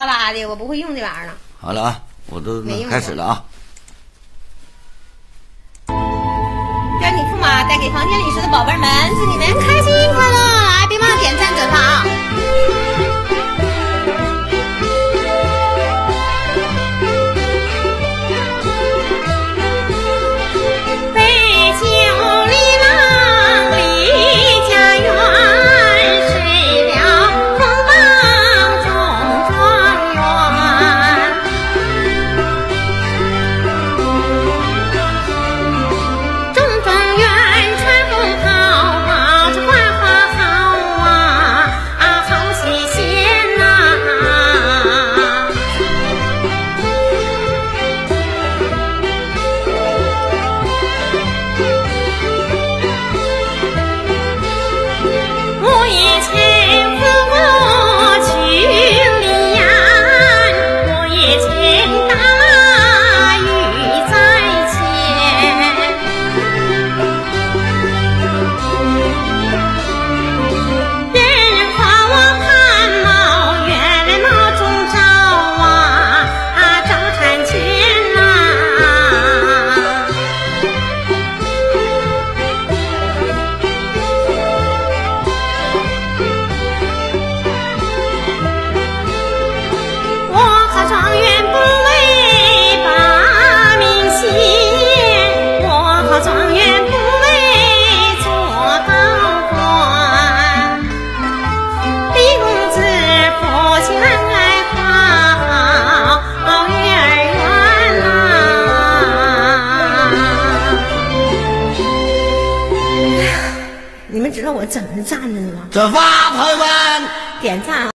巴拉的，我不会用这玩意儿了。好了啊，我都没用过开始了啊。让你驸马带给房间里睡的宝贝们，祝你们开心快乐！们知道我怎么站着的吗？转发，朋友们。点赞啊！